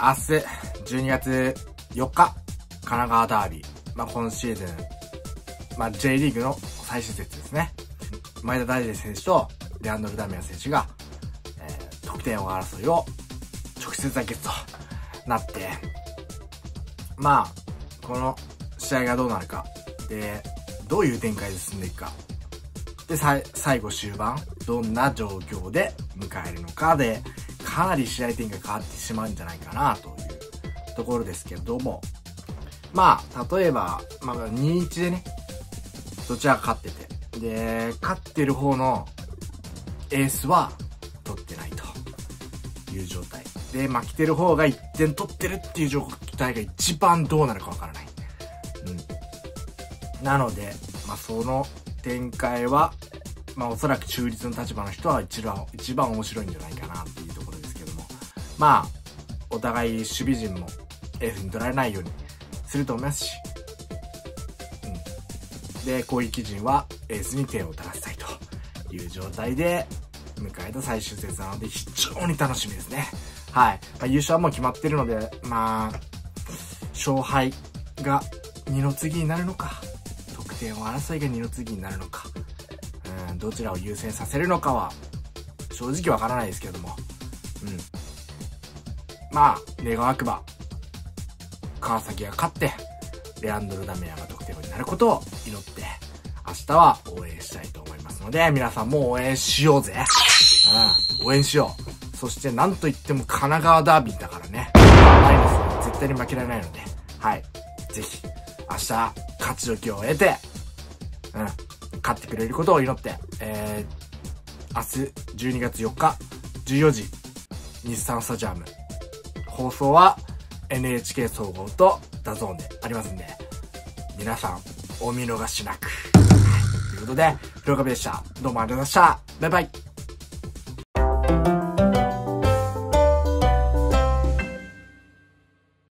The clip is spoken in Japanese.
明日、12月4日、神奈川ダービー。まあ、今シーズン、まあ、J リーグの最終節ですね。前田大然選手とレアンドル・ダミアン選手が、えー、得点王争いを直接対決となって、まあ、この試合がどうなるか、で、どういう展開で進んでいくか、で、最後終盤、どんな状況で迎えるのかで、かなり試合展開変わってしまうんじゃないかなというところですけれども、まあ、例えば、まあ、2-1でね、どちらが勝ってて、で、勝ってる方のエースは取ってないという状態。で、負けてる方が1点取ってるっていう状態が一番どうなるかわからない。うん。なので、まあ、その展開は、まあ、おそらく中立の立場の人は一番、一番面白いんじゃないかなっていう。まあ、お互い守備陣も F に取られないようにすると思いますし、うん。で、攻撃陣はエースに点を取らせたいという状態で迎えた最終節なので非常に楽しみですね。はい。まあ、優勝はもう決まってるので、まあ、勝敗が二の次になるのか、得点を争いが二の次になるのか、うん、どちらを優先させるのかは、正直わからないですけれども、うん。まあ、願わくば、川崎が勝って、レアンドル・ダメアが得点王になることを祈って、明日は応援したいと思いますので、皆さんも応援しようぜ。うん、応援しよう。そしてなんといっても神奈川ダービーだからね。マイナス絶対に負けられないので、はい。ぜひ、明日、勝ち鬨を得て、うん、勝ってくれることを祈って、えー、明日12月4日、14時、日産スタジアム。放送は NHK 総合と DAZN でありますんで、皆さん、お見逃しなく。ということで、黒壁でした。どうもありがとうございました。バイバイ。